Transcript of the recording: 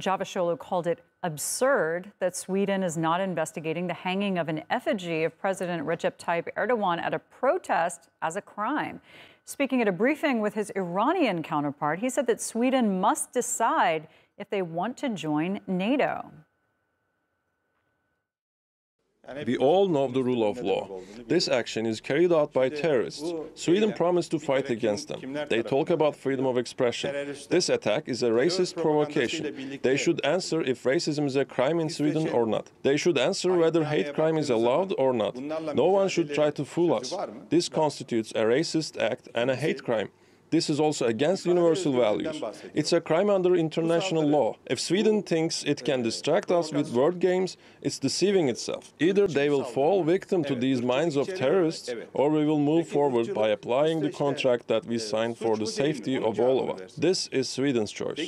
Çavuşoğlu called it absurd that Sweden is not investigating the hanging of an effigy of President Recep Tayyip Erdogan at a protest as a crime. Speaking at a briefing with his Iranian counterpart, he said that Sweden must decide if they want to join NATO. We all know the rule of law. This action is carried out by terrorists. Sweden promised to fight against them. They talk about freedom of expression. This attack is a racist provocation. They should answer if racism is a crime in Sweden or not. They should answer whether hate crime is allowed or not. No one should try to fool us. This constitutes a racist act and a hate crime. This is also against universal values. It's a crime under international law. If Sweden thinks it can distract us with word games, it's deceiving itself. Either they will fall victim to these minds of terrorists, or we will move forward by applying the contract that we signed for the safety of all of us. This is Sweden's choice.